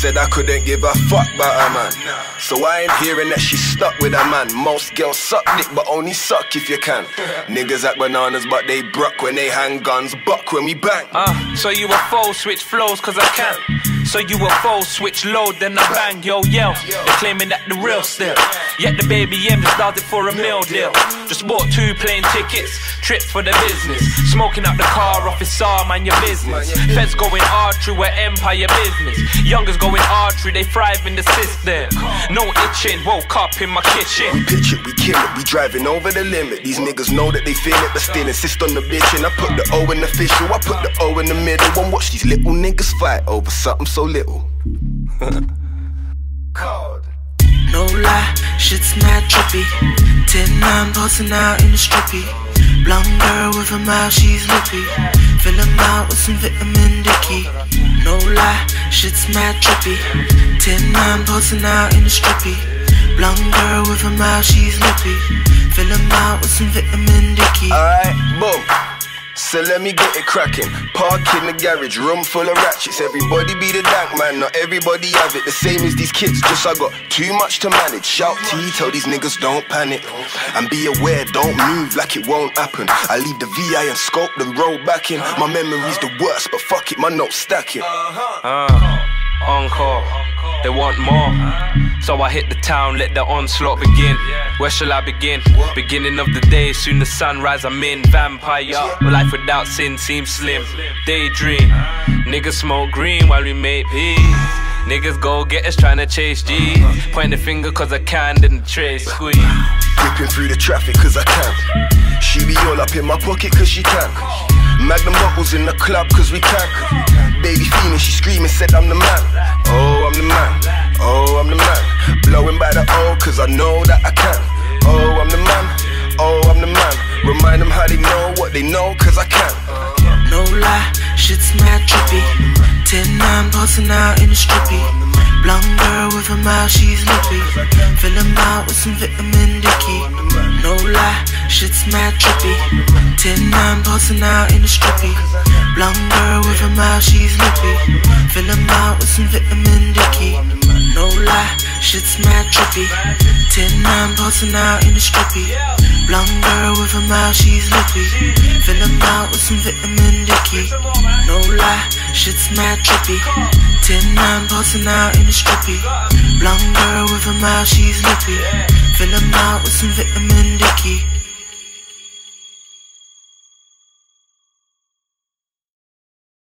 said I couldn't give a fuck about her man. So I ain't hearing that she's stuck with a man. Most girls suck dick, but only suck if you can. Niggas act bananas, but they broke when they hang guns, buck when we bang. Uh, so you a foe, switch flows, cause I can. So you a foe, switch load, then I bang, yo, yell. They're claiming that the real still. Yet the baby M just started for a meal deal. Just bought two plane tickets, trip for the business. Smoking out the car, officer, man, your business. Feds going hard through an empire business. Youngers going hard through, they thrive in the system. No itching, woke up in my kitchen. We pitch it, we kill it, driving over the limit. These niggas know that they feel it, but still insist on the bitch. And I put the O in the official, I put the O in the middle. And watch these little niggas fight over something so little. Card. No lie, shit's mad trippy. Ten nine busting out in the strippy. Blonde girl with a mouth, she's lippy. Fill 'em out with some vitamin dicky. No lie, shit's mad trippy. Ten nine busting out in the strippy. Blonde girl with a mouth, she's lippy. Fill 'em out with some vitamin dicky. Alright, boom. So let me get it cracking. Park in the garage, room full of ratchets. Everybody be the dank man, not everybody have it. The same as these kids, just I got too much to manage. Shout T, tell these niggas don't panic. And be aware, don't move like it won't happen. I leave the VI and scope, then roll back in. My memory's the worst, but fuck it, my notes stacking. Uh, encore. They want more. So I hit the town, let the onslaught begin. Where shall I begin? Beginning of the day, soon the sunrise, I'm in. Vampire, life without sin seems slim. Daydream. Niggas smoke green while we make peace. Niggas go getters trying to chase G. Point the finger cause I can, then the trace squeeze. Ripping through the traffic cause I can. She be all up in my pocket cause she can. Magnum bottles in the club cause we can. Baby feeling, she screaming, said I'm the man. Oh, I'm the man. Oh, I'm the man. Blowing by the O cause I know that I can. Oh, I'm the man. Oh, I'm the man. Remind them how they know what they know cause I can. No lie, shit's mad trippy. Ten nine busting out in the strippy. Blonde girl with a mouth, she's lippy. Fill 'em out with some vitamin dicky. No lie, shit's mad trippy. Ten nine busting out in the strippy. Blonde girl with a mouth, she's lippy. Fill 'em out with some vitamin dicky. No lie, shit's mad trippy. Ten nine busting out in the strippy. Blonde girl with a mouth, she's lippy. Fill 'em out with some vitamin dicky. No lie, shit's mad trippy. Ten nine busting out in the strippy. Blonde girl with a mouth, she's lippy. Fill 'em out with some vitamin dicky.